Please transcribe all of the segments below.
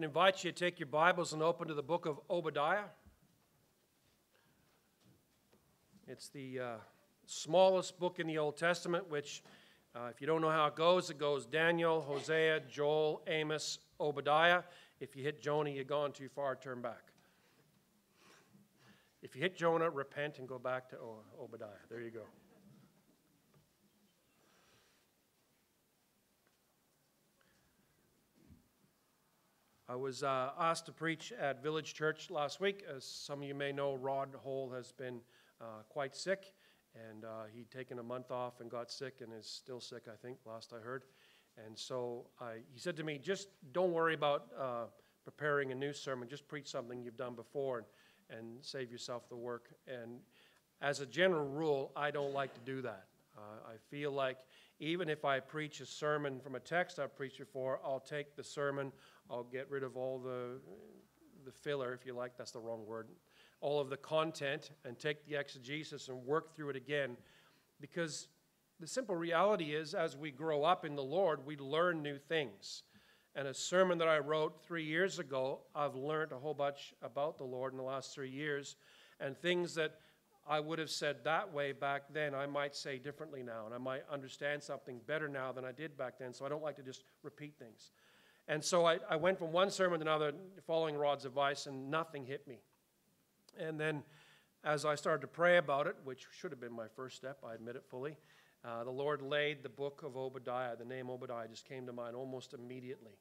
can invite you to take your Bibles and open to the book of Obadiah. It's the uh, smallest book in the Old Testament, which, uh, if you don't know how it goes, it goes Daniel, Hosea, Joel, Amos, Obadiah. If you hit Jonah, you've gone too far, turn back. If you hit Jonah, repent and go back to Obadiah. There you go. I was uh, asked to preach at Village Church last week. As some of you may know, Rod Hole has been uh, quite sick, and uh, he'd taken a month off and got sick and is still sick, I think, last I heard. And so I, he said to me, just don't worry about uh, preparing a new sermon. Just preach something you've done before and, and save yourself the work. And as a general rule, I don't like to do that. Uh, I feel like even if I preach a sermon from a text I've preached before, I'll take the sermon I'll get rid of all the, the filler, if you like, that's the wrong word, all of the content and take the exegesis and work through it again. Because the simple reality is, as we grow up in the Lord, we learn new things. And a sermon that I wrote three years ago, I've learned a whole bunch about the Lord in the last three years. And things that I would have said that way back then, I might say differently now. And I might understand something better now than I did back then. So I don't like to just repeat things. And so I, I went from one sermon to another, following Rod's advice, and nothing hit me. And then as I started to pray about it, which should have been my first step, I admit it fully, uh, the Lord laid the book of Obadiah, the name Obadiah just came to mind almost immediately.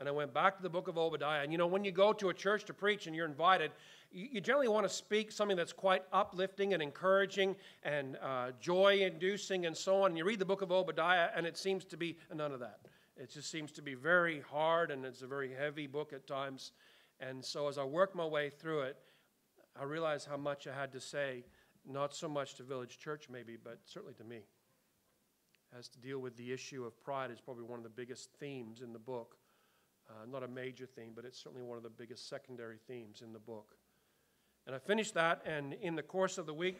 And I went back to the book of Obadiah. And you know, when you go to a church to preach and you're invited, you, generally want to speak something that's quite uplifting and encouraging and uh, joy inducing and so on. And you read the book of Obadiah, and it seems to be none of that. It just seems to be very hard and it's a very heavy book at times. And so as I worked my way through it, I realized how much I had to say, not so much to Village Church, maybe, but certainly to me. Has to deal with the issue of pride is probably one of the biggest themes in the book. Uh, not a major theme, but it's certainly one of the biggest secondary themes in the book. And I finished that, and in the course of the week,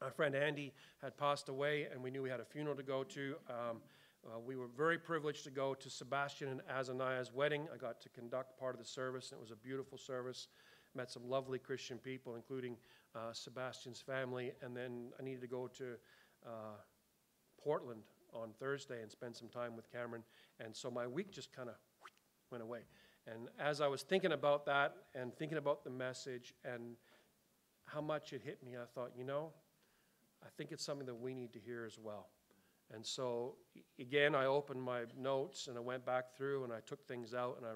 our friend Andy had passed away, and we knew we had a funeral to go to. Um, uh, we were very privileged to go to Sebastian and Azaniah's wedding. I got to conduct part of the service, and it was a beautiful service. Met some lovely Christian people, including uh, Sebastian's family. And then I needed to go to uh, Portland on Thursday and spend some time with Cameron. And so my week just kind of went away. And as I was thinking about that and thinking about the message and how much it hit me, I thought, you know, I think it's something that we need to hear as well. And so, again, I opened my notes and I went back through and I took things out and I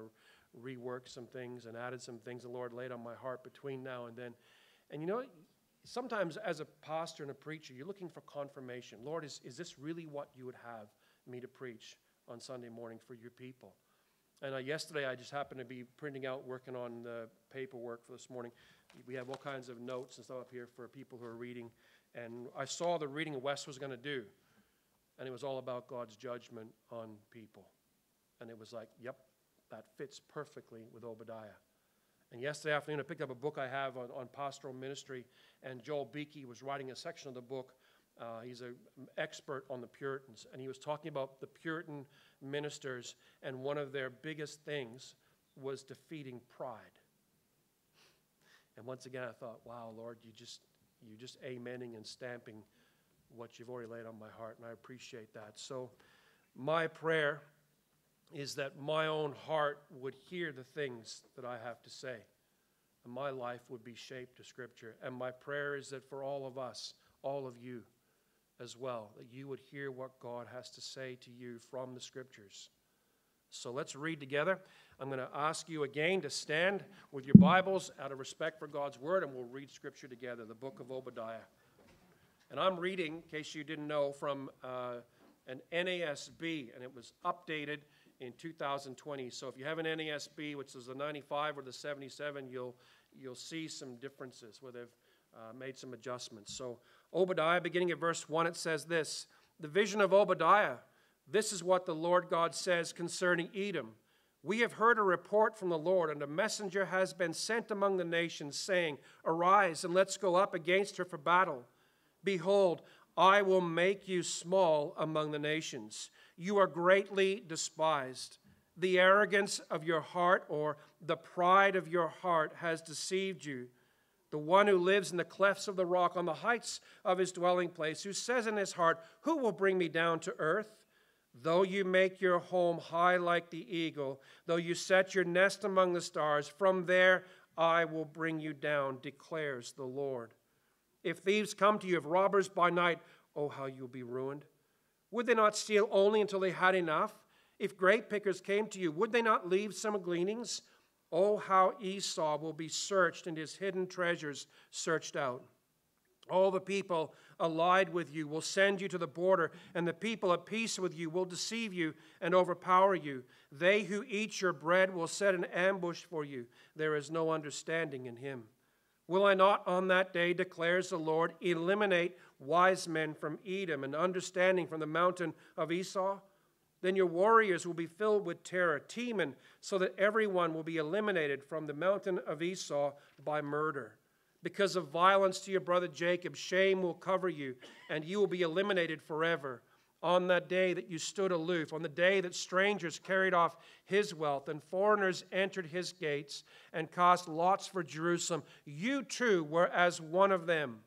reworked some things and added some things the Lord laid on my heart between now and then. And you know, sometimes as a pastor and a preacher, you're looking for confirmation. Lord, is, is this really what you would have me to preach on Sunday morning for your people? And uh, yesterday, I just happened to be printing out, working on the paperwork for this morning. We have all kinds of notes and stuff up here for people who are reading. And I saw the reading Wes was going to do and it was all about God's judgment on people. And it was like, yep, that fits perfectly with Obadiah. And yesterday afternoon, I picked up a book I have on, on pastoral ministry, and Joel Beeke was writing a section of the book. Uh, he's an expert on the Puritans, and he was talking about the Puritan ministers, and one of their biggest things was defeating pride. And once again, I thought, wow, Lord, you just you just amening and stamping what you've already laid on my heart, and I appreciate that. So, my prayer is that my own heart would hear the things that I have to say, and my life would be shaped to Scripture. And my prayer is that for all of us, all of you as well, that you would hear what God has to say to you from the Scriptures. So let's read together. I'm going to ask you again to stand with your Bibles out of respect for God's Word, and we'll read Scripture together, the book of Obadiah. And I'm reading, in case you didn't know, from uh, an NASB, and it was updated in 2020. So if you have an NASB, which is the 95 or the 77, you'll, you'll see some differences where they've uh, made some adjustments. So Obadiah, beginning at verse 1, it says this The vision of Obadiah. This is what the Lord God says concerning Edom. We have heard a report from the Lord, and a messenger has been sent among the nations, saying, Arise and let's go up against her for battle. Behold, I will make you small among the nations. You are greatly despised. The arrogance of your heart or the pride of your heart has deceived you. The one who lives in the clefts of the rock on the heights of his dwelling place, who says in his heart, Who will bring me down to earth? Though you make your home high like the eagle, though you set your nest among the stars, from there I will bring you down, declares the Lord. If thieves come to you, if robbers by night, oh, how you'll be ruined. Would they not steal only until they had enough? If grape pickers came to you, would they not leave some gleanings? Oh, how Esau will be searched and his hidden treasures searched out. All the people allied with you will send you to the border, and the people at peace with you will deceive you and overpower you. They who eat your bread will set an ambush for you. There is no understanding in him. Will I not on that day, declares the Lord, eliminate wise men from Edom and understanding from the mountain of Esau? Then your warriors will be filled with terror, Teman, so that everyone will be eliminated from the mountain of Esau by murder. Because of violence to your brother Jacob, shame will cover you, and you will be eliminated forever. On that day that you stood aloof, on the day that strangers carried off his wealth and foreigners entered his gates and cast lots for Jerusalem, you too were as one of them.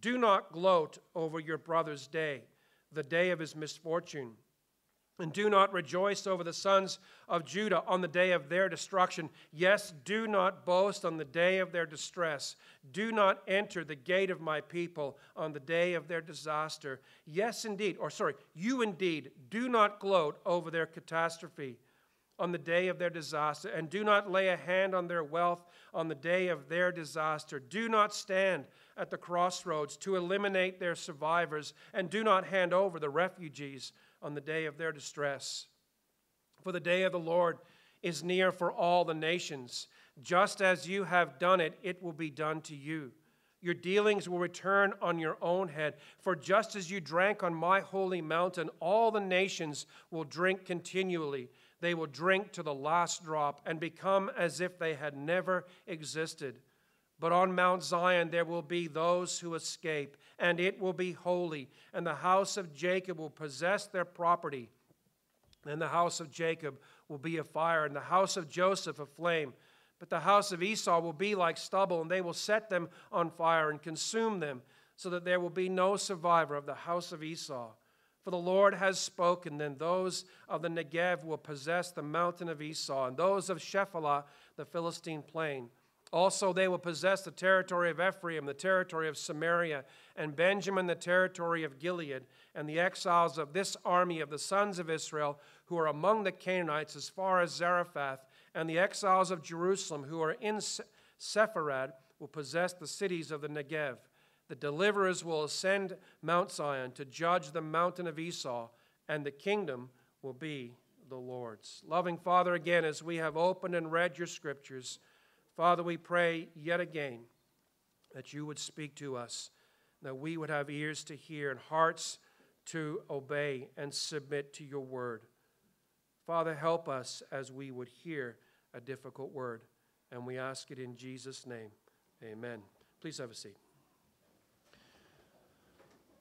Do not gloat over your brother's day, the day of his misfortune. And do not rejoice over the sons of Judah on the day of their destruction. Yes, do not boast on the day of their distress. Do not enter the gate of my people on the day of their disaster. Yes, indeed, or sorry, you indeed, do not gloat over their catastrophe on the day of their disaster, and do not lay a hand on their wealth on the day of their disaster. Do not stand at the crossroads to eliminate their survivors, and do not hand over the refugees on the day of their distress. For the day of the Lord is near for all the nations. Just as you have done it, it will be done to you. Your dealings will return on your own head. For just as you drank on my holy mountain, all the nations will drink continually. They will drink to the last drop and become as if they had never existed. But on Mount Zion there will be those who escape, and it will be holy, and the house of Jacob will possess their property. And the house of Jacob will be a fire, and the house of Joseph a flame. But the house of Esau will be like stubble, and they will set them on fire and consume them, so that there will be no survivor of the house of Esau. For the Lord has spoken, then those of the Negev will possess the mountain of Esau, and those of Shephelah the Philistine plain. Also, they will possess the territory of Ephraim, the territory of Samaria, and Benjamin, the territory of Gilead, and the exiles of this army of the sons of Israel who are among the Canaanites as far as Zarephath, and the exiles of Jerusalem who are in Sepharad will possess the cities of the Negev. The deliverers will ascend Mount Zion to judge the mountain of Esau, and the kingdom will be the Lord's. Loving Father, again, as we have opened and read your scriptures, Father, we pray yet again that you would speak to us, that we would have ears to hear and hearts to obey and submit to your word. Father, help us as we would hear a difficult word. And we ask it in Jesus' name. Amen. Please have a seat.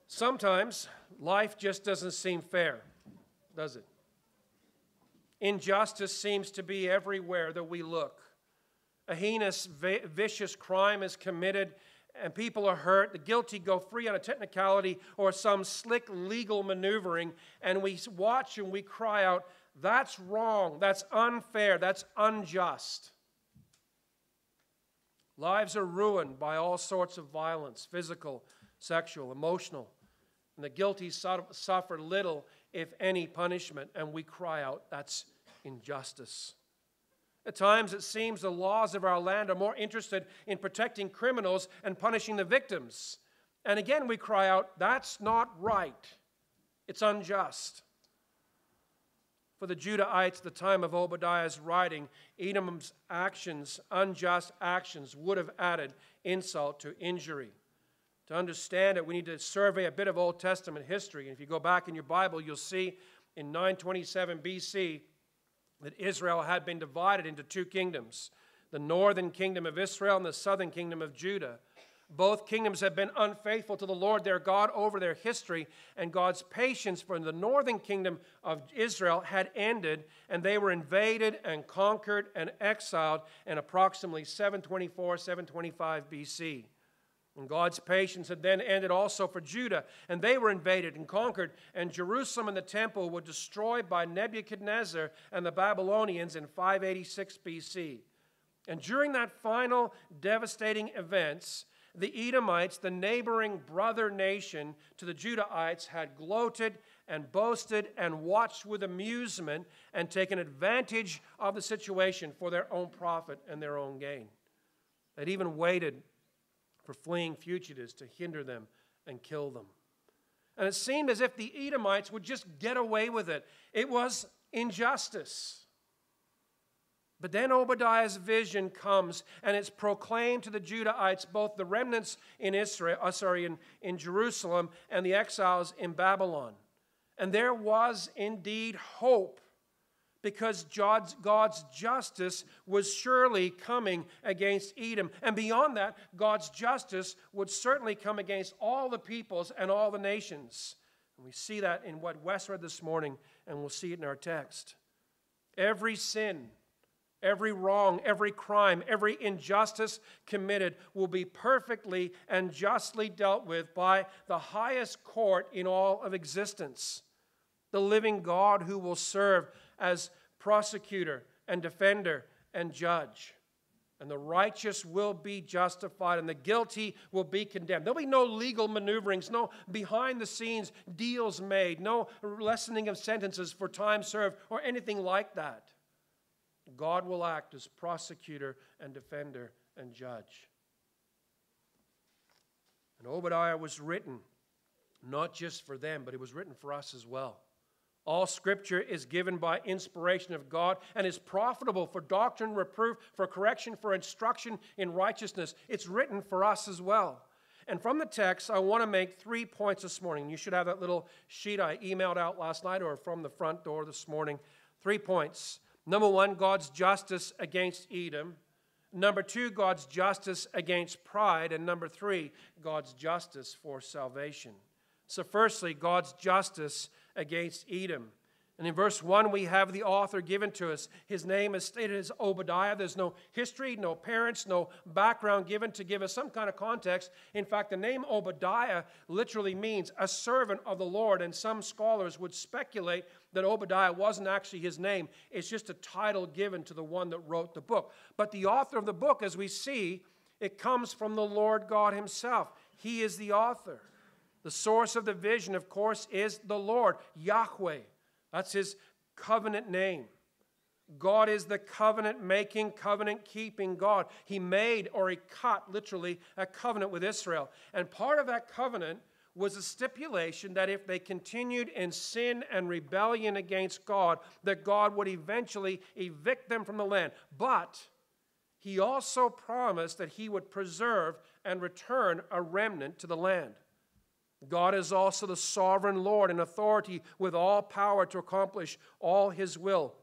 Sometimes life just doesn't seem fair, does it? Injustice seems to be everywhere that we look a heinous, vicious crime is committed and people are hurt. The guilty go free on a technicality or some slick legal maneuvering, and we watch and we cry out, That's wrong, that's unfair, that's unjust. Lives are ruined by all sorts of violence physical, sexual, emotional. And the guilty suffer little, if any, punishment, and we cry out, That's injustice. At times, it seems the laws of our land are more interested in protecting criminals and punishing the victims. And again, we cry out, that's not right. It's unjust. For the Judahites, the time of Obadiah's writing, Edom's actions, unjust actions, would have added insult to injury. To understand it, we need to survey a bit of Old Testament history. And if you go back in your Bible, you'll see in 927 BC, that Israel had been divided into two kingdoms the northern kingdom of Israel and the southern kingdom of Judah. Both kingdoms have been unfaithful to the Lord their God over their history, and God's patience for the northern kingdom of Israel had ended, and they were invaded and conquered and exiled in approximately 724 725 BC. And God's patience had then ended also for Judah, and they were invaded and conquered, and Jerusalem and the temple were destroyed by Nebuchadnezzar and the Babylonians in 586 BC. And during that final devastating events, the Edomites, the neighboring brother nation to the Judahites, had gloated and boasted and watched with amusement and taken advantage of the situation for their own profit and their own gain. They'd even waited for fleeing fugitives to hinder them and kill them. And it seemed as if the Edomites would just get away with it. It was injustice. But then Obadiah's vision comes and it's proclaimed to the Judahites, both the remnants in Israel, uh, sorry, in, in Jerusalem and the exiles in Babylon. And there was indeed hope because God's, God's justice was surely coming against Edom. And beyond that, God's justice would certainly come against all the peoples and all the nations. And we see that in what Wes read this morning, and we'll see it in our text. Every sin, Every wrong, every crime, every injustice committed will be perfectly and justly dealt with by the highest court in all of existence, the living God who will serve as prosecutor and defender and judge. And the righteous will be justified, and the guilty will be condemned. There'll be no legal maneuverings, no behind the scenes deals made, no lessening of sentences for time served, or anything like that. God will act as prosecutor and defender and judge. And Obadiah was written not just for them, but it was written for us as well. All scripture is given by inspiration of God and is profitable for doctrine, reproof, for correction, for instruction in righteousness. It's written for us as well. And from the text, I want to make three points this morning. You should have that little sheet I emailed out last night or from the front door this morning. Three points. Number one, God's justice against Edom. Number two, God's justice against pride. And number three, God's justice for salvation. So, firstly, God's justice against Edom. And in verse 1, we have the author given to us. His name is stated as Obadiah. There's no history, no parents, no background given to give us some kind of context. In fact, the name Obadiah literally means a servant of the Lord, and some scholars would speculate that Obadiah wasn't actually his name. It's just a title given to the one that wrote the book. But the author of the book, as we see, it comes from the Lord God Himself. He is the author. The source of the vision, of course, is the Lord, Yahweh. That's his covenant name. God is the covenant making, covenant keeping God. He made or he cut, literally, a covenant with Israel. And part of that covenant was a stipulation that if they continued in sin and rebellion against God, that God would eventually evict them from the land. But he also promised that he would preserve and return a remnant to the land. God is also the sovereign Lord and authority with all power to accomplish all his will.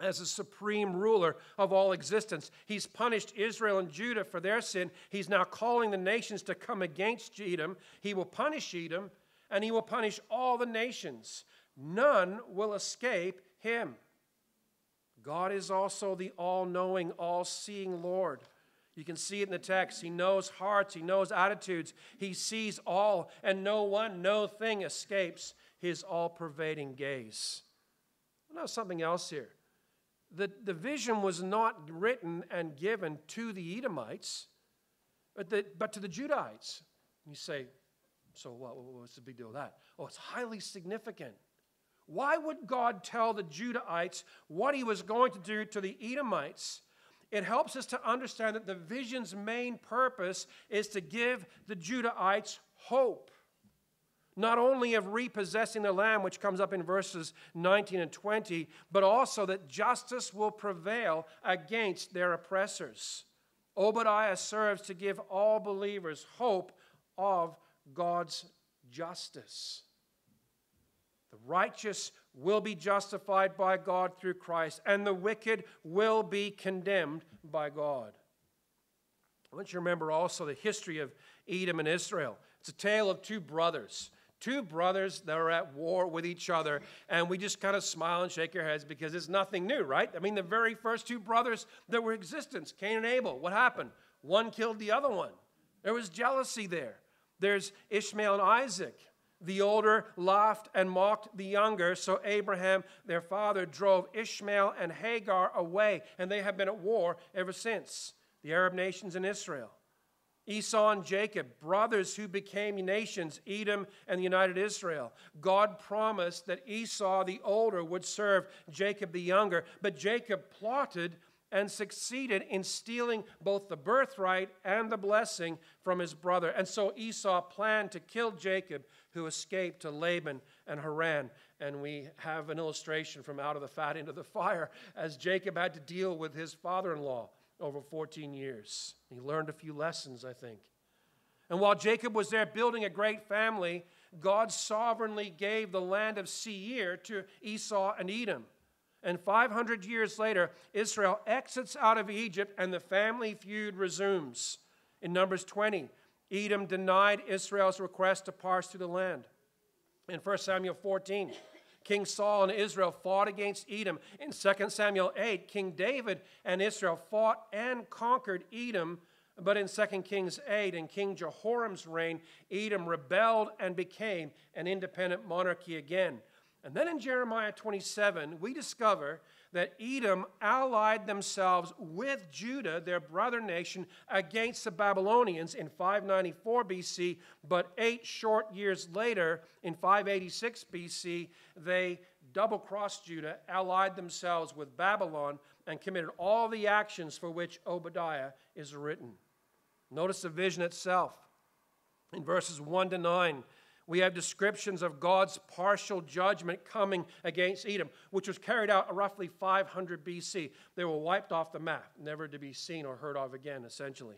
As the supreme ruler of all existence, he's punished Israel and Judah for their sin. He's now calling the nations to come against Edom. He will punish Edom and he will punish all the nations. None will escape him. God is also the all knowing, all seeing Lord. You can see it in the text. He knows hearts, he knows attitudes, he sees all, and no one, no thing escapes his all pervading gaze. Now, something else here. The, the vision was not written and given to the Edomites, but, the, but to the Judahites. You say, so what, what's the big deal with that? Oh, it's highly significant. Why would God tell the Judahites what he was going to do to the Edomites? It helps us to understand that the vision's main purpose is to give the Judahites hope. Not only of repossessing the land, which comes up in verses 19 and 20, but also that justice will prevail against their oppressors. Obadiah serves to give all believers hope of God's justice. The righteous will be justified by God through Christ, and the wicked will be condemned by God. I want you to remember also the history of Edom and Israel. It's a tale of two brothers. Two brothers that are at war with each other, and we just kind of smile and shake our heads because it's nothing new, right? I mean, the very first two brothers that were existence, Cain and Abel, what happened? One killed the other one. There was jealousy there. There's Ishmael and Isaac. The older laughed and mocked the younger, so Abraham, their father, drove Ishmael and Hagar away, and they have been at war ever since. The Arab nations and Israel. Esau and Jacob, brothers who became nations, Edom and the united Israel. God promised that Esau the older would serve Jacob the younger, but Jacob plotted and succeeded in stealing both the birthright and the blessing from his brother. And so Esau planned to kill Jacob, who escaped to Laban and Haran. And we have an illustration from out of the fat into the fire as Jacob had to deal with his father in law over 14 years. He learned a few lessons, I think. And while Jacob was there building a great family, God sovereignly gave the land of Seir to Esau and Edom. And 500 years later, Israel exits out of Egypt and the family feud resumes. In Numbers 20, Edom denied Israel's request to pass through the land. In 1 Samuel 14, King Saul and Israel fought against Edom. In 2 Samuel 8, King David and Israel fought and conquered Edom. But in 2 Kings 8, in King Jehoram's reign, Edom rebelled and became an independent monarchy again. And then in Jeremiah 27, we discover that Edom allied themselves with Judah, their brother nation, against the Babylonians in 594 BC. But eight short years later, in 586 BC, they double crossed Judah, allied themselves with Babylon, and committed all the actions for which Obadiah is written. Notice the vision itself. In verses 1 to 9, we have descriptions of God's partial judgment coming against Edom, which was carried out roughly 500 BC. They were wiped off the map, never to be seen or heard of again, essentially.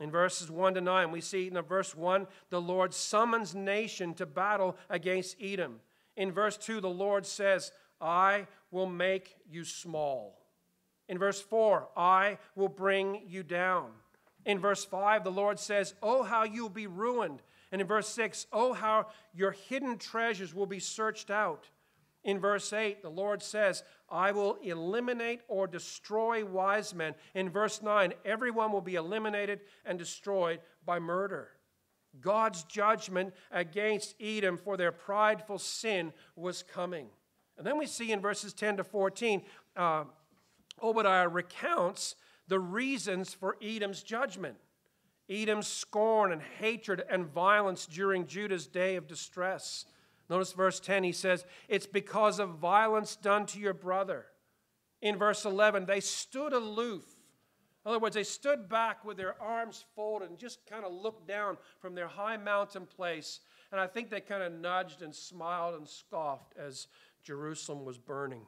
In verses 1 to 9, we see in verse 1, the Lord summons nation to battle against Edom. In verse 2, the Lord says, I will make you small. In verse 4, I will bring you down. In verse 5, the Lord says, Oh, how you'll be ruined and in verse 6, oh, how your hidden treasures will be searched out. In verse 8, the Lord says, I will eliminate or destroy wise men. In verse 9, everyone will be eliminated and destroyed by murder. God's judgment against Edom for their prideful sin was coming. And then we see in verses 10 to 14, uh, Obadiah recounts the reasons for Edom's judgment. Edom's scorn and hatred and violence during Judah's day of distress. Notice verse 10, he says, It's because of violence done to your brother. In verse 11, they stood aloof. In other words, they stood back with their arms folded and just kind of looked down from their high mountain place. And I think they kind of nudged and smiled and scoffed as Jerusalem was burning.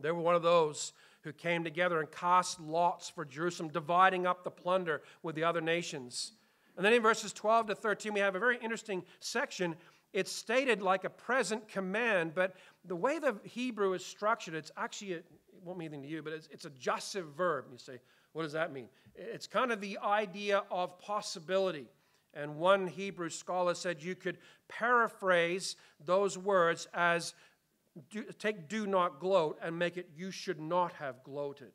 They were one of those who came together and cast lots for Jerusalem, dividing up the plunder with the other nations. And then in verses 12 to 13, we have a very interesting section. It's stated like a present command, but the way the Hebrew is structured, it's actually, a, it won't mean anything to you, but it's, it's a jussive verb. You say, what does that mean? It's kind of the idea of possibility. And one Hebrew scholar said you could paraphrase those words as do, take do not gloat and make it you should not have gloated.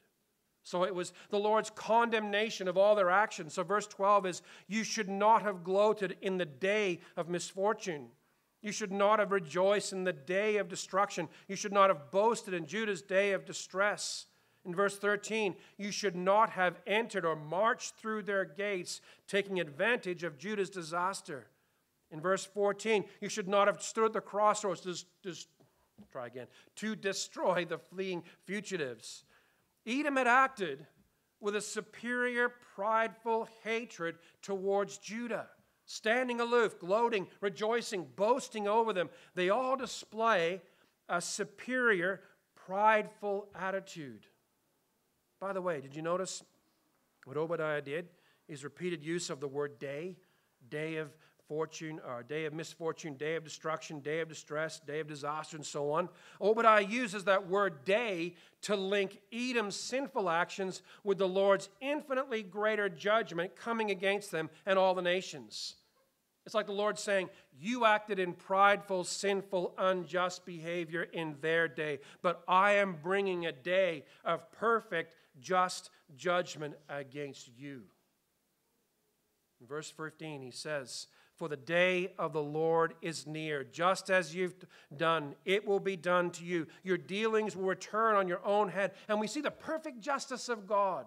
So it was the Lord's condemnation of all their actions. So verse 12 is you should not have gloated in the day of misfortune. You should not have rejoiced in the day of destruction. You should not have boasted in Judah's day of distress. In verse 13, you should not have entered or marched through their gates, taking advantage of Judah's disaster. In verse 14, you should not have stood at the crossroads to, try again, to destroy the fleeing fugitives. Edom had acted with a superior, prideful hatred towards Judah, standing aloof, gloating, rejoicing, boasting over them. They all display a superior, prideful attitude. By the way, did you notice what Obadiah did? His repeated use of the word day, day of fortune, or day of misfortune, day of destruction, day of distress, day of disaster, and so on. Oh, Obadiah uses that word day to link Edom's sinful actions with the Lord's infinitely greater judgment coming against them and all the nations. It's like the Lord saying, You acted in prideful, sinful, unjust behavior in their day, but I am bringing a day of perfect, just judgment against you. In verse 15, he says, For the day of the Lord is near. Just as you've done, it will be done to you. Your dealings will return on your own head. And we see the perfect justice of God.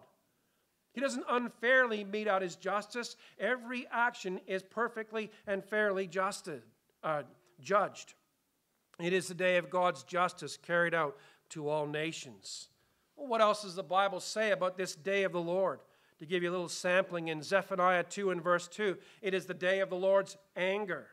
He doesn't unfairly mete out his justice. Every action is perfectly and fairly justed, uh, judged. It is the day of God's justice carried out to all nations. Well, what else does the Bible say about this day of the Lord? To give you a little sampling in Zephaniah 2 and verse 2, it is the day of the Lord's anger.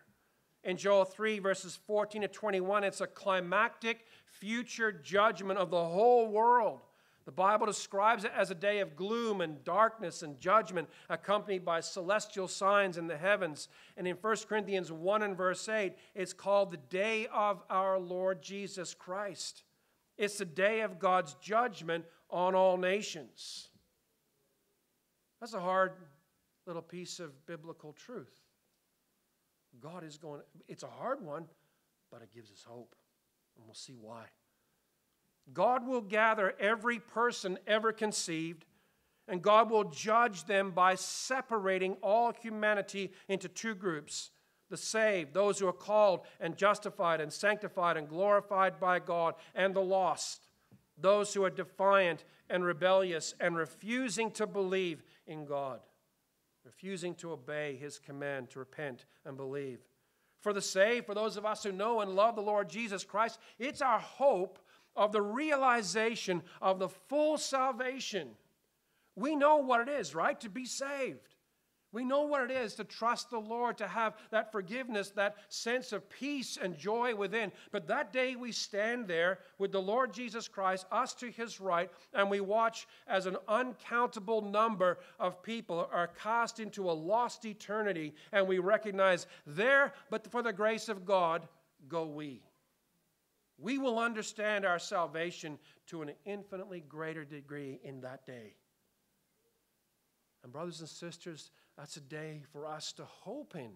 In Joel 3, verses 14 to 21, it's a climactic future judgment of the whole world the Bible describes it as a day of gloom and darkness and judgment, accompanied by celestial signs in the heavens. And in 1 Corinthians 1 and verse 8, it's called the day of our Lord Jesus Christ. It's the day of God's judgment on all nations. That's a hard little piece of biblical truth. God is going, it's a hard one, but it gives us hope. And we'll see why. God will gather every person ever conceived, and God will judge them by separating all humanity into two groups the saved, those who are called and justified and sanctified and glorified by God, and the lost, those who are defiant and rebellious and refusing to believe in God, refusing to obey His command to repent and believe. For the saved, for those of us who know and love the Lord Jesus Christ, it's our hope of the realization of the full salvation. We know what it is, right? To be saved. We know what it is to trust the Lord, to have that forgiveness, that sense of peace and joy within. But that day we stand there with the Lord Jesus Christ, us to his right, and we watch as an uncountable number of people are cast into a lost eternity, and we recognize there, but for the grace of God, go we we will understand our salvation to an infinitely greater degree in that day. And, brothers and sisters, that's a day for us to hope in,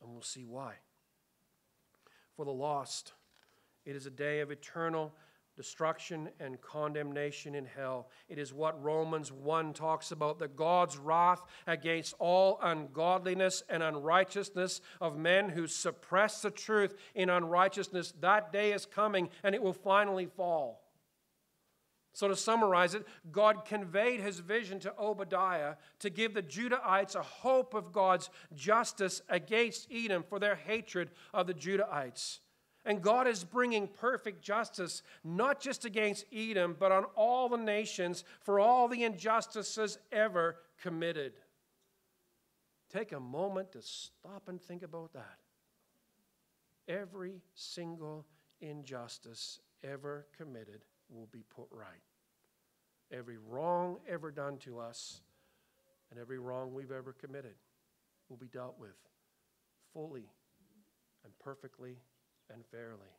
and we'll see why. For the lost, it is a day of eternal destruction and condemnation in hell. It is what Romans 1 talks about that God's wrath against all ungodliness and unrighteousness of men who suppress the truth in unrighteousness. That day is coming and it will finally fall. So, to summarize it, God conveyed his vision to Obadiah to give the Judahites a hope of God's justice against Edom for their hatred of the Judahites. And God is bringing perfect justice, not just against Edom, but on all the nations for all the injustices ever committed. Take a moment to stop and think about that. Every single injustice ever committed will be put right. Every wrong ever done to us and every wrong we've ever committed will be dealt with fully and perfectly and fairly.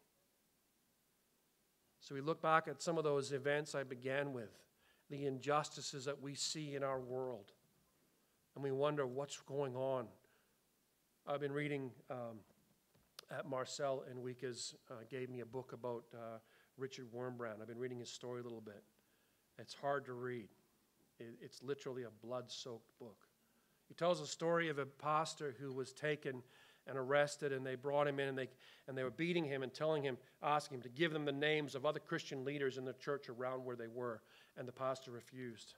So we look back at some of those events I began with, the injustices that we see in our world, and we wonder what's going on. I've been reading um, at Marcel Enriquez uh, gave me a book about uh, Richard Wurmbrand. I've been reading his story a little bit. It's hard to read. It, it's literally a blood-soaked book. He tells a story of a pastor who was taken and arrested, and they brought him in, and they, and they were beating him and telling him, asking him to give them the names of other Christian leaders in the church around where they were, and the pastor refused.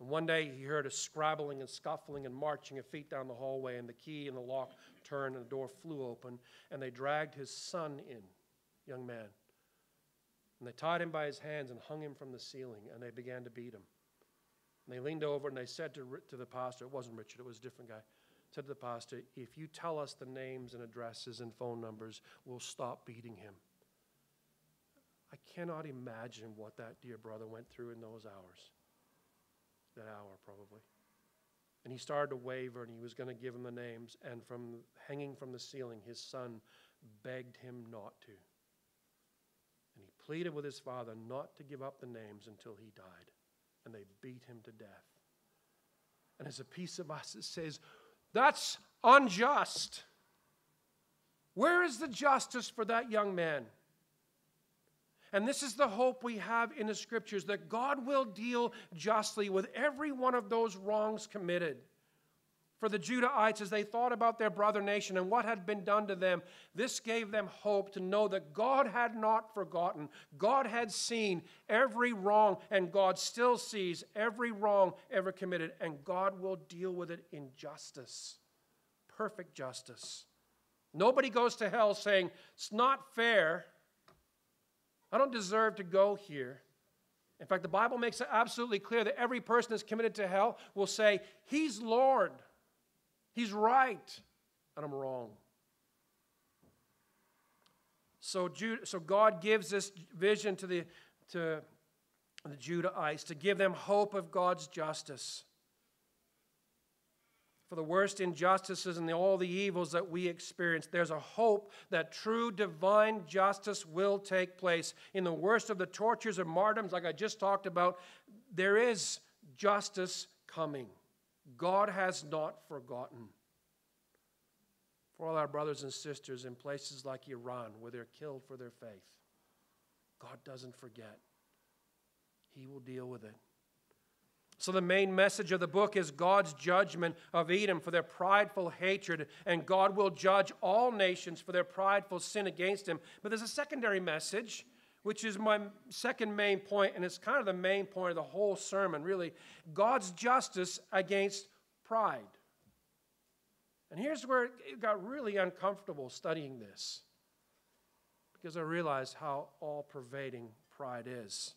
And one day he heard a scrabbling and scuffling and marching of feet down the hallway, and the key in the lock turned, and the door flew open, and they dragged his son in, young man. And they tied him by his hands and hung him from the ceiling, and they began to beat him. And they leaned over and they said to, to the pastor, it wasn't Richard, it was a different guy said to the pastor, If you tell us the names and addresses and phone numbers, we'll stop beating him. I cannot imagine what that dear brother went through in those hours. That hour, probably. And he started to waver and he was going to give him the names. And from hanging from the ceiling, his son begged him not to. Pleaded with his father not to give up the names until he died. And they beat him to death. And as a piece of us, it says, That's unjust. Where is the justice for that young man? And this is the hope we have in the scriptures that God will deal justly with every one of those wrongs committed. For the Judahites, as they thought about their brother nation and what had been done to them, this gave them hope to know that God had not forgotten. God had seen every wrong, and God still sees every wrong ever committed, and God will deal with it in justice perfect justice. Nobody goes to hell saying, It's not fair. I don't deserve to go here. In fact, the Bible makes it absolutely clear that every person that's committed to hell will say, He's Lord. He's right, and I'm wrong. So, Jude, so God gives this vision to the, to the Judahites to give them hope of God's justice for the worst injustices and the, all the evils that we experience, there's a hope that true divine justice will take place. In the worst of the tortures and martyrs, like I just talked about, there is justice coming. God has not forgotten. For all our brothers and sisters in places like Iran where they're killed for their faith, God doesn't forget. He will deal with it. So, the main message of the book is God's judgment of Edom for their prideful hatred, and God will judge all nations for their prideful sin against him. But there's a secondary message, which is my second main point, and it's kind of the main point of the whole sermon, really God's justice against pride. And here's where it got really uncomfortable studying this, because I realized how all pervading pride is.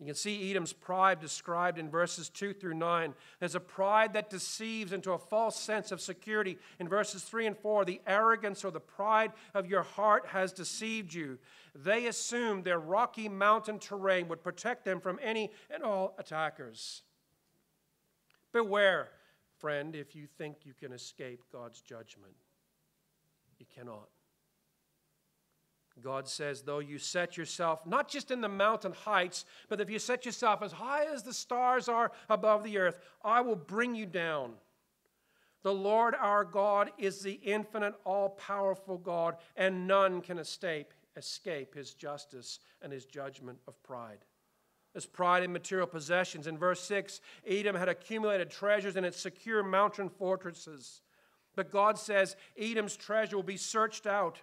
You can see Edom's pride described in verses 2 through 9. There's a pride that deceives into a false sense of security. In verses 3 and 4, the arrogance or the pride of your heart has deceived you. They assumed their rocky mountain terrain would protect them from any and all attackers. Beware, friend, if you think you can escape God's judgment. You cannot. God says, though you set yourself not just in the mountain heights, but if you set yourself as high as the stars are above the earth, I will bring you down. The Lord our God is the infinite, all powerful God, and none can escape, escape his justice and his judgment of pride. There's pride in material possessions. In verse 6, Edom had accumulated treasures in its secure mountain fortresses. But God says Edom's treasure will be searched out.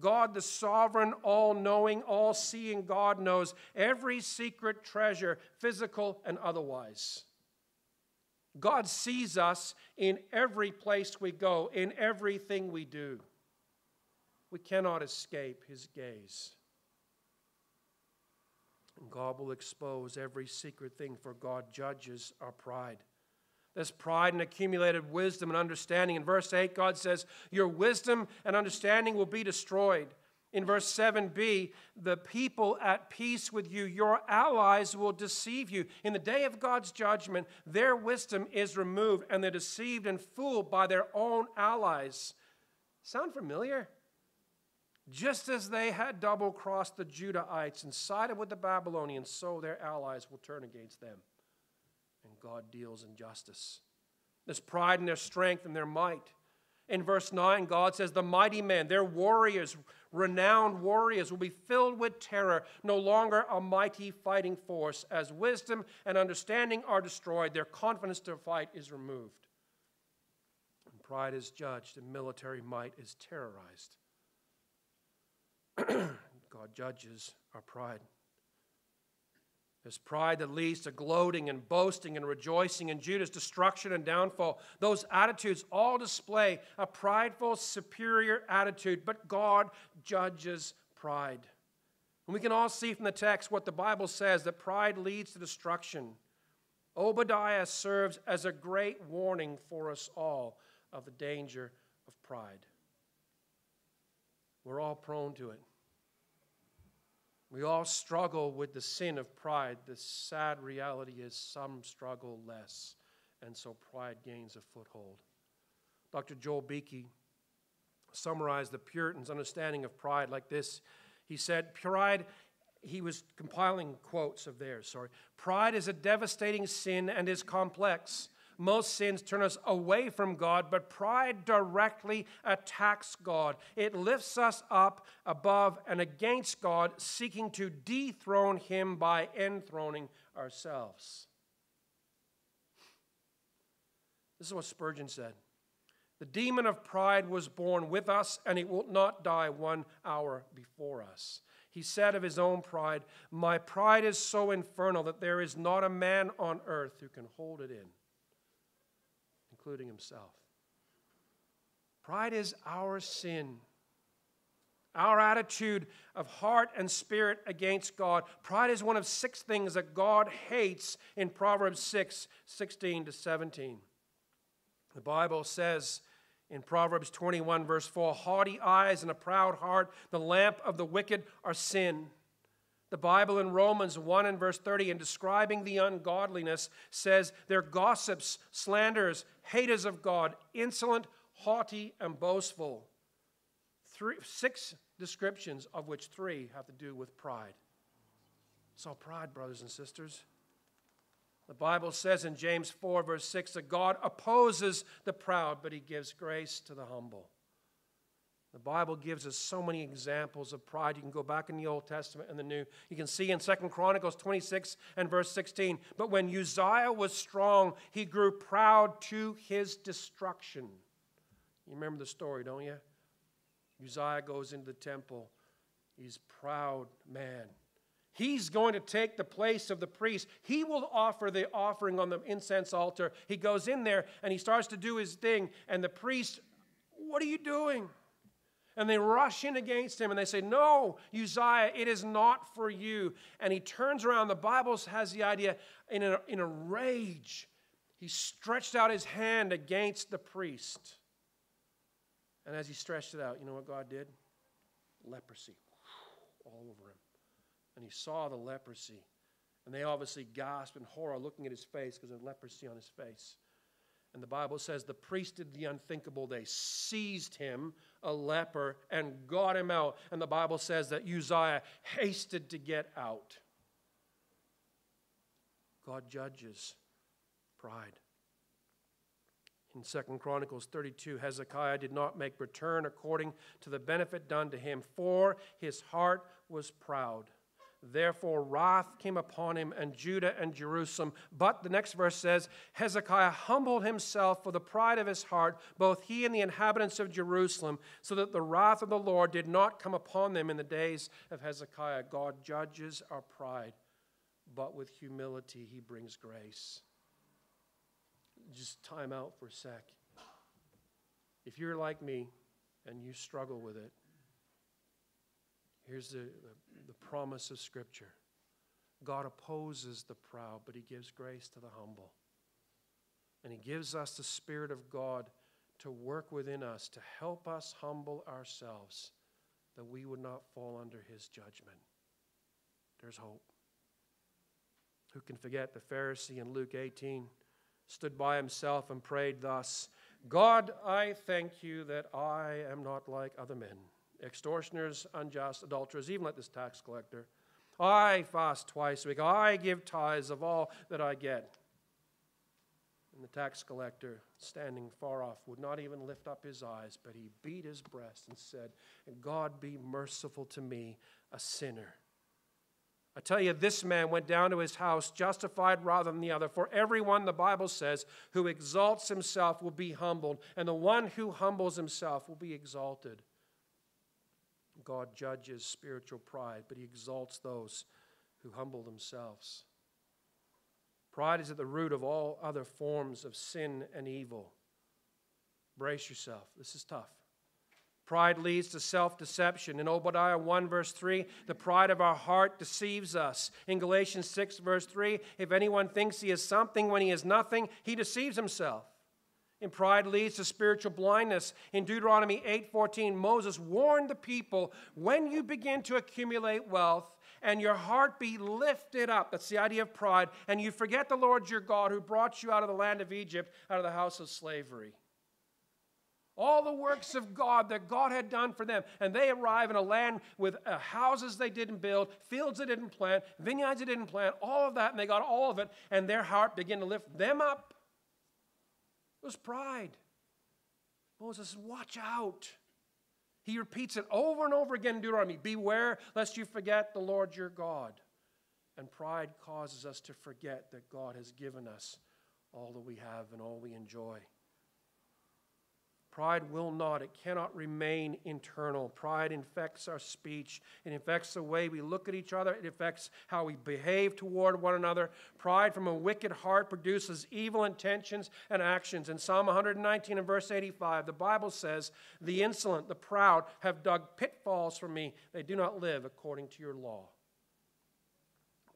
God, the sovereign, all knowing, all seeing God, knows every secret treasure, physical and otherwise. God sees us in every place we go, in everything we do. We cannot escape his gaze. And God will expose every secret thing, for God judges our pride. There's pride and accumulated wisdom and understanding. In verse 8, God says, Your wisdom and understanding will be destroyed. In verse 7b, the people at peace with you, your allies will deceive you. In the day of God's judgment, their wisdom is removed and they're deceived and fooled by their own allies. Sound familiar? Just as they had double crossed the Judahites and sided with the Babylonians, so their allies will turn against them God deals in justice. There's pride in their strength and their might. In verse 9, God says, The mighty men, their warriors, renowned warriors, will be filled with terror, no longer a mighty fighting force. As wisdom and understanding are destroyed, their confidence to fight is removed. And pride is judged, and military might is terrorized. God judges our pride. There's pride that leads to gloating and boasting and rejoicing in Judah's destruction and downfall. Those attitudes all display a prideful, superior attitude, but God judges pride. And we can all see from the text what the Bible says that pride leads to destruction. Obadiah serves as a great warning for us all of the danger of pride. We're all prone to it. We all struggle with the sin of pride. The sad reality is some struggle less and so pride gains a foothold. Dr. Joel Beeke summarized the Puritans' understanding of pride like this. He said, Pride, he was compiling quotes of theirs, sorry. Pride is a devastating sin and is complex. Most sins turn us away from God, but pride directly attacks God. It lifts us up above and against God, seeking to dethrone Him by enthroning ourselves. This is what Spurgeon said. The demon of pride was born with us, and it will not die one hour before us. He said of his own pride, My pride is so infernal that there is not a man on earth who can hold it in, including himself. Pride is our sin. Our attitude of heart and spirit against God. Pride is one of six things that God hates in Proverbs 6 16 to 17. The Bible says in Proverbs 21, verse 4 haughty eyes and a proud heart, the lamp of the wicked are sin. The Bible in Romans 1 and verse 30, in describing the ungodliness, says they're gossips, slanderers, haters of God, insolent, haughty, and boastful. Three, six descriptions, of which three have to do with pride. It's all pride, brothers and sisters. The Bible says in James 4, verse 6, that God opposes the proud, but he gives grace to the humble. The Bible gives us so many examples of pride. You can go back in the Old Testament and the New. You can see in Second Chronicles 26 and verse 16. But when Uzziah was strong, he grew proud to his destruction. You remember the story, don't you? Uzziah goes into the temple. He's proud man. He's going to take the place of the priest. He will offer the offering on the incense altar. He goes in there and he starts to do his thing. And the priest, What are you doing? And they rush in against him and they say, No, Uzziah, it is not for you. And he turns around. The Bible has the idea in a, in a rage. He stretched out his hand against the priest. And as he stretched it out, you know what God did? Leprosy all over him and he saw the leprosy. And they obviously gasped in horror looking at his face because of leprosy on his face. And the Bible says the priest did the unthinkable. They seized him, a leper, and got him out. And the Bible says that Uzziah hasted to get out. God judges pride. In 2 Chronicles 32, Hezekiah did not make return according to the benefit done to him, for his heart was proud. Therefore, wrath came upon him and Judah and Jerusalem. But the next verse says Hezekiah humbled himself for the pride of his heart, both he and the inhabitants of Jerusalem, so that the wrath of the Lord did not come upon them in the days of Hezekiah. God judges our pride, but with humility he brings grace. Just time out for a sec. If you're like me and you struggle with it, Here's the, the, promise of Scripture God opposes the proud, but He gives grace to the humble. And He gives us the Spirit of God to work within us, to help us humble ourselves, that we would not fall under His judgment. There's hope. Who can forget the Pharisee in Luke 18 stood by himself and prayed thus God, I thank you that I am not like other men extortioners, unjust, adulterers, even like this tax collector. I fast twice a week. I give tithes of all that I get. And the tax collector, standing far off, would not even lift up his eyes, but he beat his breast and said, God be merciful to me, a sinner. I tell you, this man went down to his house justified rather than the other. For everyone, the Bible says, who exalts himself will be humbled, and the one who humbles himself will be exalted. God judges spiritual pride, but he exalts those who humble themselves. Pride is at the root of all other forms of sin and evil. Brace yourself. This is tough. Pride leads to self deception. In Obadiah 1, verse 3, the pride of our heart deceives us. In Galatians 6, verse 3, if anyone thinks he is something when he is nothing, he deceives himself. And pride leads to spiritual blindness. In Deuteronomy 8:14, Moses warned the people, "When you begin to accumulate wealth and your heart be lifted up. That's the idea of pride. And you forget the Lord your God who brought you out of the land of Egypt, out of the house of slavery. All the works of God that God had done for them. And they arrive in a land with uh, houses they didn't build, fields they didn't plant, vineyards they didn't plant, all of that, and they got all of it, and their heart began to lift them up. It was pride. Moses says, Watch out. He repeats it over and over again in Deuteronomy Beware lest you forget the Lord your God. And pride causes us to forget that God has given us all that we have and all we enjoy. Pride will not, it cannot remain internal. Pride infects our speech, it infects the way we look at each other, it affects how we behave toward one another. Pride from a wicked heart produces evil intentions and actions. In Psalm 119 and verse 85, the Bible says, The insolent, the proud have dug pitfalls for me, they do not live according to your law.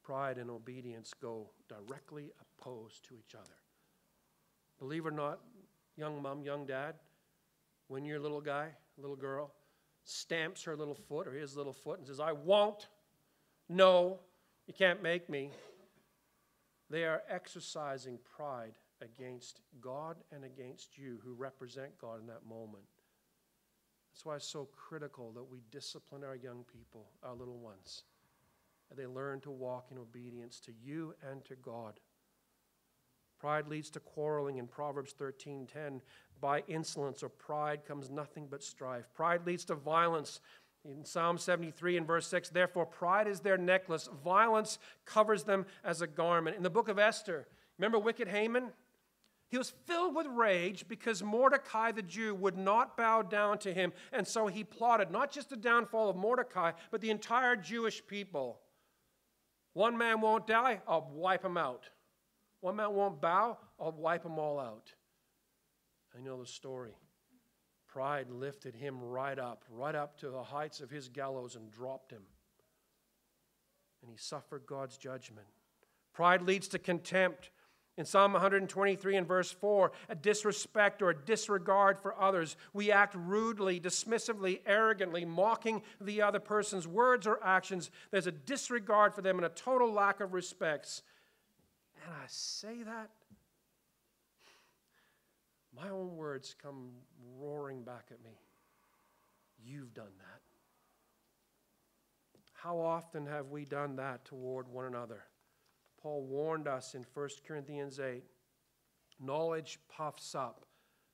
Pride and obedience go directly opposed to each other. Believe it or not, young mom, young dad, when your little guy, little girl, stamps her little foot or his little foot and says, I won't, no, you can't make me, they are exercising pride against God and against you who represent God in that moment. That's why it's so critical that we discipline our young people, our little ones, that they learn to walk in obedience to you and to God. Pride leads to quarreling in Proverbs 13:10. By insolence or pride comes nothing but strife. Pride leads to violence. In Psalm 73 and verse 6, therefore pride is their necklace, violence covers them as a garment. In the book of Esther, remember wicked Haman? He was filled with rage because Mordecai the Jew would not bow down to him. And so he plotted not just the downfall of Mordecai, but the entire Jewish people. One man won't die, I'll wipe him out. One man won't bow, I'll wipe them all out. I know the story. Pride lifted him right up, right up to the heights of his gallows and dropped him. And he suffered God's judgment. Pride leads to contempt. In Psalm 123 and verse 4, a disrespect or a disregard for others. We act rudely, dismissively, arrogantly, mocking the other person's words or actions. There's a disregard for them and a total lack of respects. And I say that, my own words come roaring back at me. You've done that. How often have we done that toward one another? Paul warned us in 1 Corinthians 8 knowledge puffs up.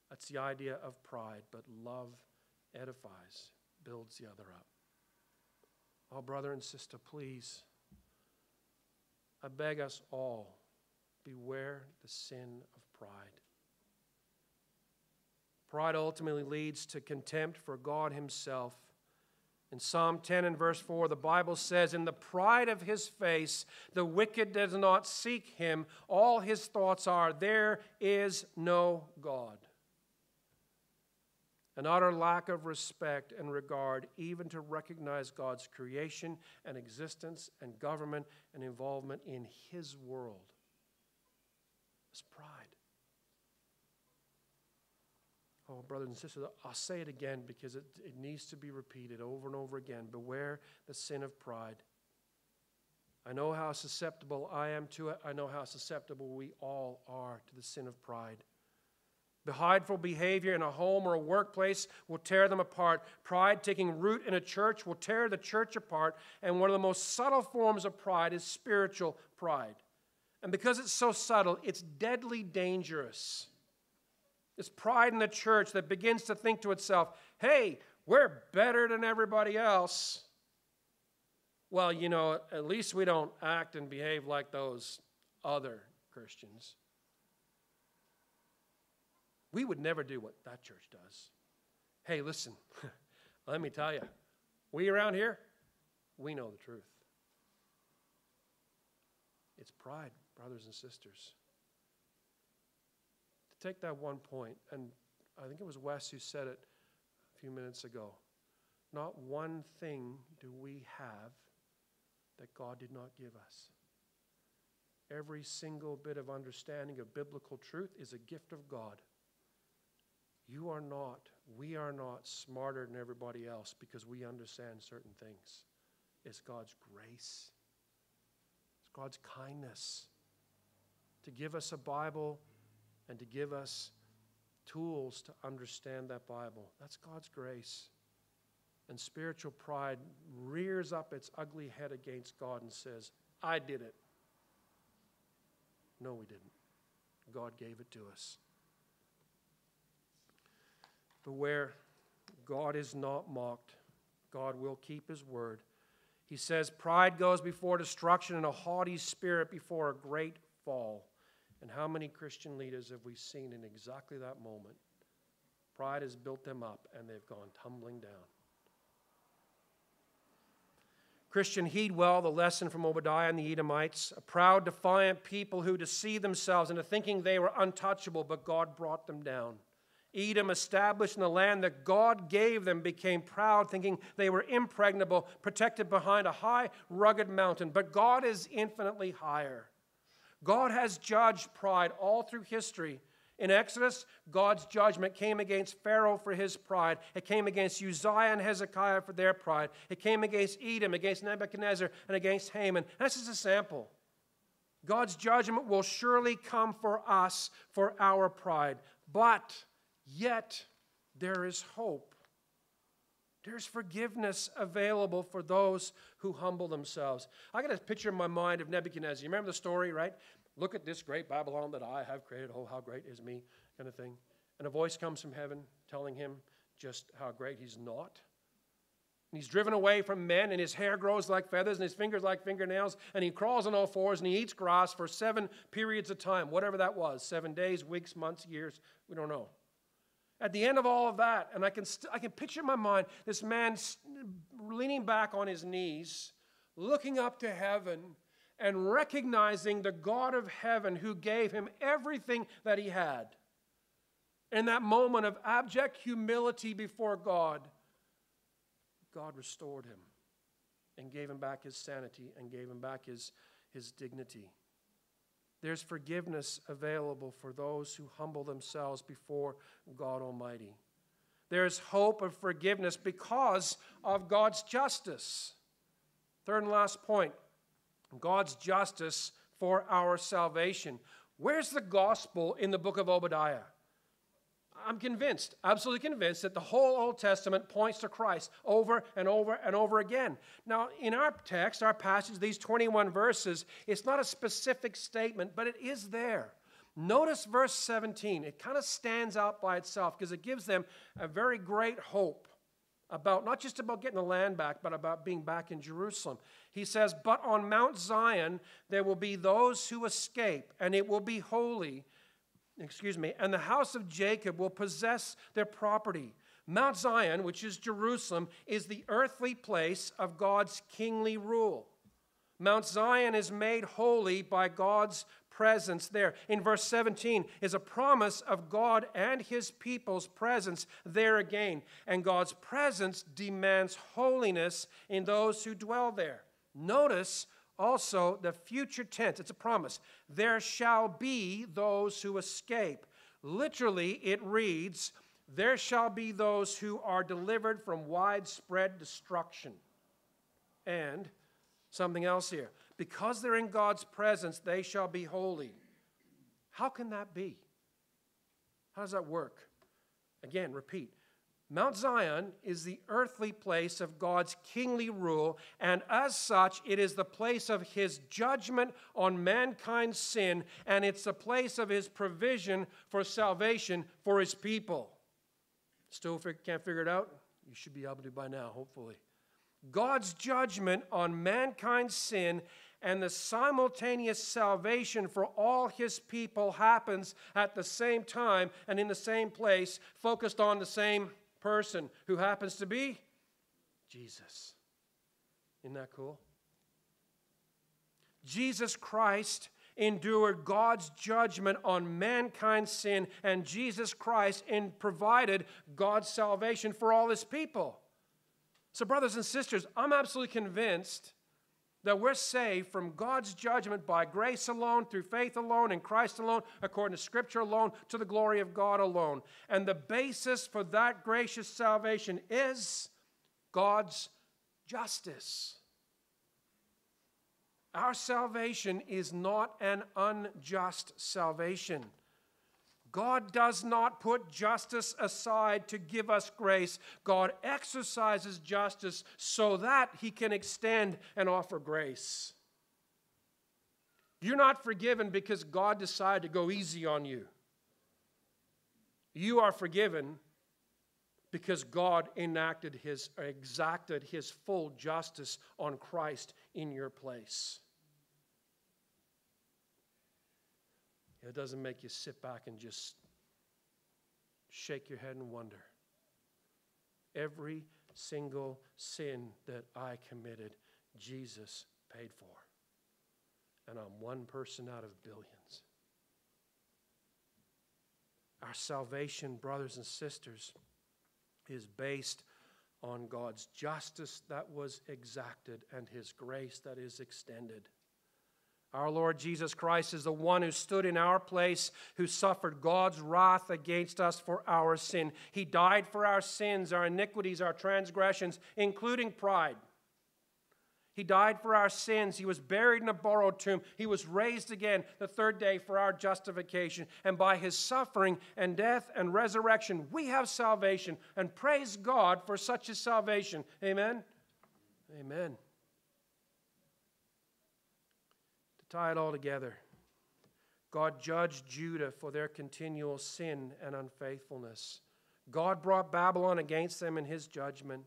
That's the idea of pride, but love edifies, builds the other up. Oh, brother and sister, please, I beg us all beware the sin of pride. Pride ultimately leads to contempt for God Himself. In Psalm 10 and verse 4, the Bible says, In the pride of his face, the wicked does not seek him. All his thoughts are, There is no God. An utter lack of respect and regard, even to recognize God's creation and existence and government and involvement in his world. It's pride. Oh, brothers and sisters, I'll say it again because it, it needs to be repeated over and over again. Beware the sin of pride. I know how susceptible I am to it. I know how susceptible we all are to the sin of pride. The hideful behavior in a home or a workplace will tear them apart. Pride taking root in a church will tear the church apart. And one of the most subtle forms of pride is spiritual pride. And because it's so subtle, it's deadly dangerous. It's pride in the church that begins to think to itself, hey, we're better than everybody else. Well, you know, at least we don't act and behave like those other Christians. We would never do what that church does. Hey, listen, let me tell you, we around here, we know the truth. It's pride brothers and sisters. To take that one point, and I think it was Wes who said it a few minutes ago not one thing do we have that God did not give us. Every single bit of understanding of biblical truth is a gift of God. You are not, we are not smarter than everybody else because we understand certain things. It's God's grace, it's God's kindness to give us a Bible and to give us tools to understand that Bible. That's God's grace. And spiritual pride rears up its ugly head against God and says, I did it. No, we didn't. God gave it to us. But where God is not mocked, God will keep his word. He says, Pride goes before destruction and a haughty spirit before a great fall. And how many Christian leaders have we seen in exactly that moment? Pride has built them up and they've gone tumbling down. Christian, heed well the lesson from Obadiah and the Edomites, a proud, defiant people who deceived themselves into thinking they were untouchable, but God brought them down. Edom, established in the land that God gave them, became proud, thinking they were impregnable, protected behind a high, rugged mountain. But God is infinitely higher. God has judged pride all through history. In Exodus, God's judgment came against Pharaoh for his pride. It came against Uzziah and Hezekiah for their pride. It came against Edom, against Nebuchadnezzar, and against Haman. This is a sample. God's judgment will surely come for us for our pride. But yet, there is hope. There's forgiveness available for those who humble themselves. I got a picture in my mind of Nebuchadnezzar. You remember the story, right? Look at this great Babylon that I have created. Oh, how great is me, kind of thing. And a voice comes from heaven telling him just how great he's not. And he's driven away from men, and his hair grows like feathers, and his fingers like fingernails, and he crawls on all fours, and he eats grass for seven periods of time, whatever that was seven days, weeks, months, years, we don't know. At the end of all of that, and I can, st- I can picture in my mind this man leaning back on his knees, looking up to heaven, and recognizing the God of heaven who gave him everything that he had. In that moment of abject humility before God, God restored him and gave him back his sanity and gave him back his, his dignity. There's forgiveness available for those who humble themselves before God Almighty. There's hope of forgiveness because of God's justice. Third and last point God's justice for our salvation. Where's the gospel in the book of Obadiah? I'm convinced, absolutely convinced, that the whole Old Testament points to Christ over and over and over again. Now, in our text, our passage, these 21 verses, it's not a specific statement, but it is there. Notice verse 17. It kind of stands out by itself because it gives them a very great hope about not just about getting the land back, but about being back in Jerusalem. He says, But on Mount Zion there will be those who escape, and it will be holy. Excuse me, and the house of Jacob will possess their property. Mount Zion, which is Jerusalem, is the earthly place of God's kingly rule. Mount Zion is made holy by God's presence there. In verse 17 is a promise of God and his people's presence there again. And God's presence demands holiness in those who dwell there. Notice also the future tense, it's a promise. There shall be those who escape. Literally, it reads, There shall be those who are delivered from widespread destruction. And something else here because they're in God's presence, they shall be holy. How can that be? How does that work? Again, repeat. Mount Zion is the earthly place of God's kingly rule, and as such, it is the place of his judgment on mankind's sin, and it's the place of his provision for salvation for his people. Still can't figure it out? You should be able to by now, hopefully. God's judgment on mankind's sin and the simultaneous salvation for all his people happens at the same time and in the same place, focused on the same person who happens to be Jesus. Isn't that cool? Jesus Christ endured God's judgment on mankind's sin, and Jesus Christ in provided God's salvation for all his people. So, brothers and sisters, I'm absolutely convinced that we're saved from God's judgment by grace alone, through faith alone, in Christ alone, according to Scripture alone, to the glory of God alone. And the basis for that gracious salvation is God's justice. Our salvation is not an unjust salvation. God does not put justice aside to give us grace. God exercises justice so that he can extend and offer grace. You're not forgiven because God decided to go easy on you. You are forgiven because God enacted his exacted his full justice on Christ in your place. It doesn't make you sit back and just shake your head and wonder. Every single sin that I committed, Jesus paid for. And I'm one person out of billions. Our salvation, brothers and sisters, is based on God's justice that was exacted and His grace that is extended. Our Lord Jesus Christ is the one who stood in our place, who suffered God's wrath against us for our sin. He died for our sins, our iniquities, our transgressions, including pride. He died for our sins. He was buried in a borrowed tomb. He was raised again the third day for our justification. And by his suffering and death and resurrection, we have salvation. And praise God for such a salvation. Amen. Amen. Tie it all together. God judged Judah for their continual sin and unfaithfulness. God brought Babylon against them in his judgment.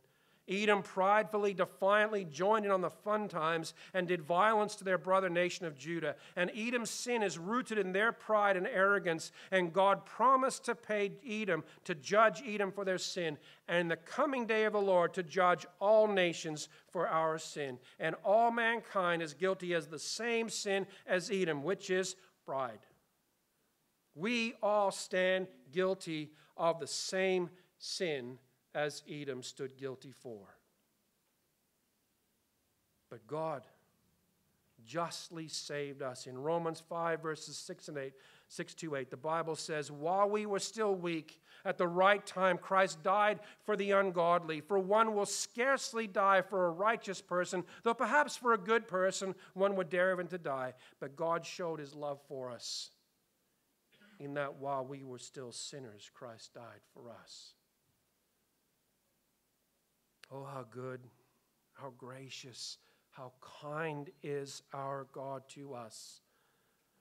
Edom pridefully, defiantly joined in on the fun times and did violence to their brother nation of Judah. And Edom's sin is rooted in their pride and arrogance. And God promised to pay Edom, to judge Edom for their sin, and in the coming day of the Lord to judge all nations for our sin. And all mankind is guilty as the same sin as Edom, which is pride. We all stand guilty of the same sin as Edom stood guilty for. But God justly saved us. In Romans 5, verses 6 and 8, 6 to 8, the Bible says, While we were still weak, at the right time, Christ died for the ungodly. For one will scarcely die for a righteous person, though perhaps for a good person one would dare even to die. But God showed his love for us in that while we were still sinners, Christ died for us. Oh, how good, how gracious, how kind is our God to us.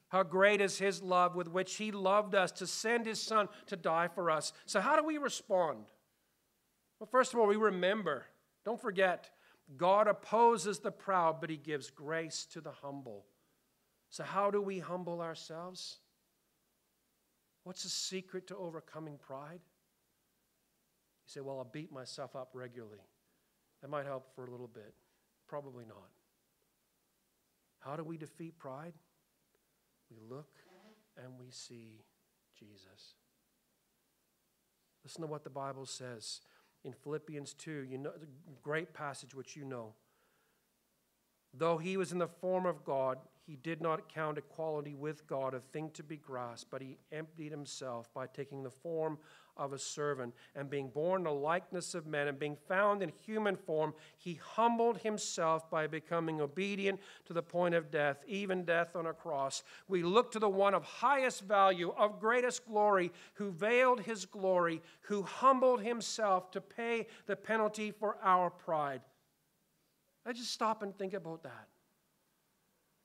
How great is His love with which He loved us to send His Son to die for us. So, how do we respond? Well, first of all, we remember, don't forget, God opposes the proud, but He gives grace to the humble. So, how do we humble ourselves? What's the secret to overcoming pride? You say, Well, I'll beat myself up regularly. That might help for a little bit. Probably not. How do we defeat pride? We look and we see Jesus. Listen to what the Bible says in Philippians 2. You know, the great passage which you know. Though he was in the form of God, he did not count equality with God a thing to be grasped, but he emptied himself by taking the form of a servant and being born in the likeness of men and being found in human form, he humbled himself by becoming obedient to the point of death, even death on a cross. We look to the one of highest value, of greatest glory, who veiled his glory, who humbled himself to pay the penalty for our pride. I just stop and think about that.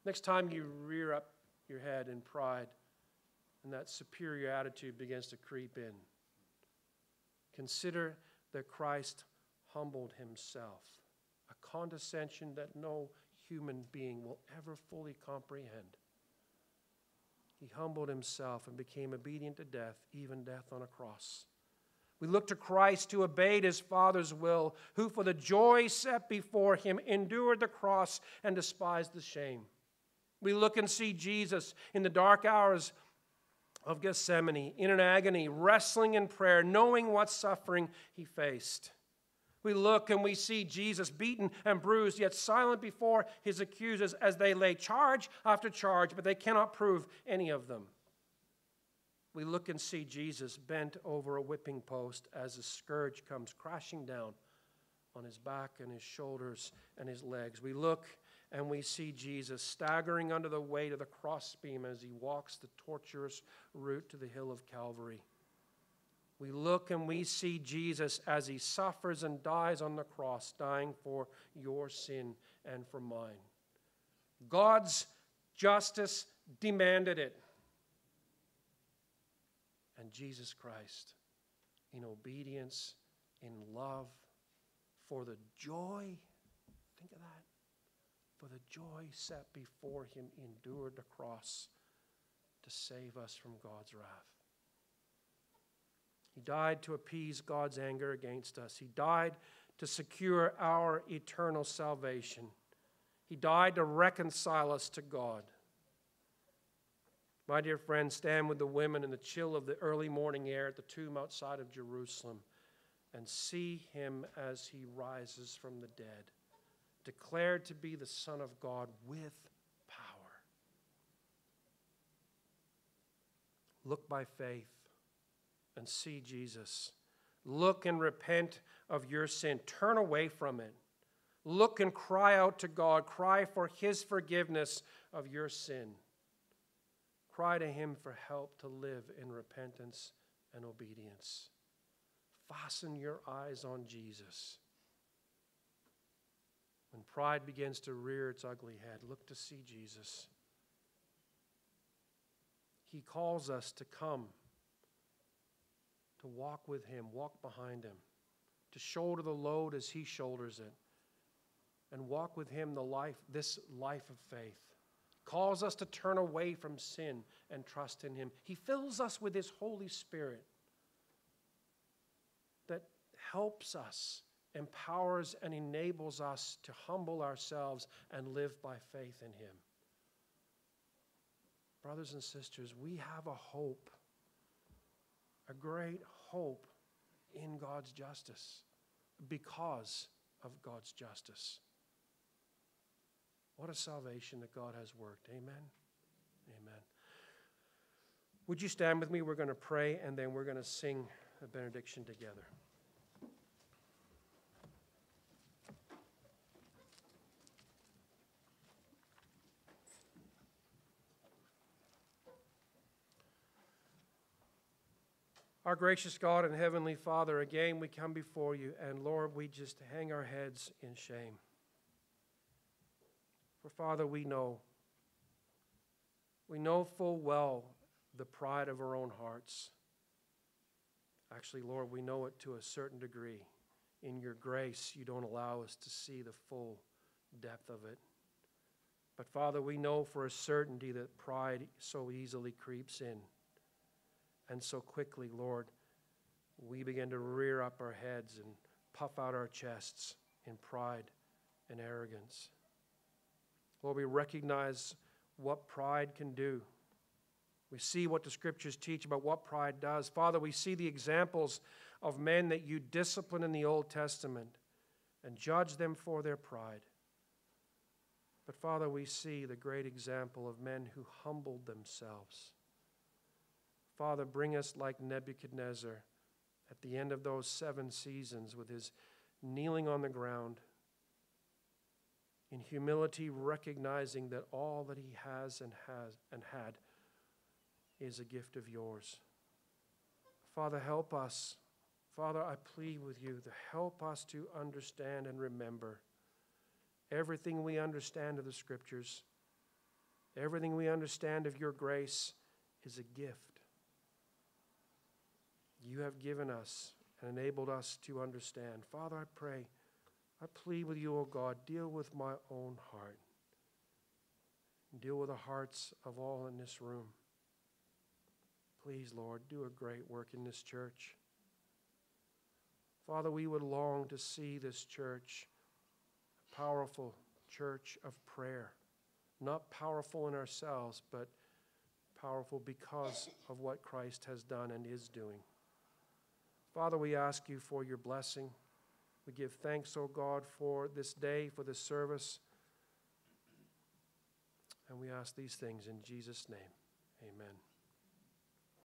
Next time you rear up your head in pride and that superior attitude begins to creep in, consider that Christ humbled himself, a condescension that no human being will ever fully comprehend. He humbled himself and became obedient to death, even death on a cross. We look to Christ who obeyed his Father's will, who for the joy set before him endured the cross and despised the shame. We look and see Jesus in the dark hours of Gethsemane, in an agony, wrestling in prayer, knowing what suffering he faced. We look and we see Jesus beaten and bruised, yet silent before his accusers as they lay charge after charge, but they cannot prove any of them. We look and see Jesus bent over a whipping post as a scourge comes crashing down on his back and his shoulders and his legs. We look and we see Jesus staggering under the weight of the crossbeam as he walks the tortuous route to the hill of Calvary. We look and we see Jesus as he suffers and dies on the cross, dying for your sin and for mine. God's justice demanded it. And Jesus Christ, in obedience, in love, for the joy, think of that, for the joy set before him, endured the cross to save us from God's wrath. He died to appease God's anger against us. He died to secure our eternal salvation. He died to reconcile us to God. My dear friends, stand with the women in the chill of the early morning air at the tomb outside of Jerusalem and see him as he rises from the dead, declared to be the Son of God with power. Look by faith and see Jesus. Look and repent of your sin. Turn away from it. Look and cry out to God. Cry for His forgiveness of your sin. Cry to Him for help to live in repentance and obedience. Fasten your eyes on Jesus. Pride begins to rear its ugly head, look to see Jesus. He calls us to come, to walk with Him, walk behind Him, to shoulder the load as He shoulders it, and walk with Him the life, this life of faith. Calls us to turn away from sin and trust in Him. He fills us with His Holy Spirit that helps us, empowers, and enables us to humble ourselves and live by faith in Him. Brothers and sisters, we have a hope, a great hope in God's justice because of God's justice. What a salvation that God has worked. Amen. Amen. Would you stand with me? We're going to pray and then we're going to sing a benediction together. Our gracious God and Heavenly Father, again we come before you, and Lord, we just hang our heads in shame. For Father, we know, we know full well the pride of our own hearts. Actually, Lord, we know it to a certain degree. In your grace, you don't allow us to see the full depth of it. But Father, we know for a certainty that pride so easily creeps in. And so quickly, Lord, we begin to rear up our heads and puff out our chests in pride and arrogance. Lord, we recognize what pride can do. We see what the scriptures teach about what pride does. Father, we see the examples of men that you discipline in the Old Testament and judge them for their pride. But Father, we see the great example of men who humbled themselves Father, bring us like Nebuchadnezzar at the end of those seven seasons with his kneeling on the ground, in humility, recognizing that all that he has and has and had is a gift of yours. Father, help us. Father, I plead with you to help us to understand and remember everything we understand of the scriptures, everything we understand of your grace is a gift you have given us and enabled us to understand. Father, I pray, I plead with you, O God, deal with my own heart. Deal with the hearts of all in this room. Please, Lord, do a great work in this church. Father, we would long to see this church a powerful church of prayer. Not powerful in ourselves, but powerful because of what Christ has done and is doing. Father, we ask you for your blessing. We give thanks, O oh God, for this day, for this service. And we ask these things in Jesus' name. Amen.